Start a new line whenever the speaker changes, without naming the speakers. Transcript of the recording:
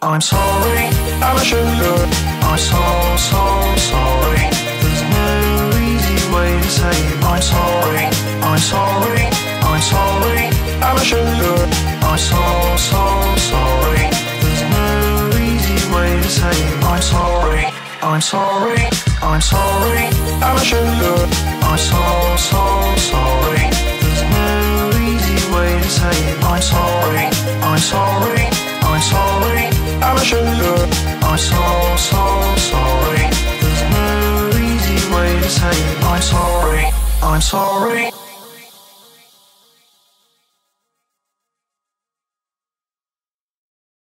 I'm sorry, I'm a sugar. I'm so, so sorry. There's no easy way to say it. I'm sorry, I'm sorry, I'm sorry, I'm a sugar. I'm so, so sorry. There's no easy way to say it. I'm sorry, I'm sorry, I'm sorry, I'm a sugar. I'm so, so sorry. There's no easy way to say it. I'm sorry, I'm sorry, I'm sorry, I'm so, so sorry. There's no easy way to say. I'm sorry, I'm sorry.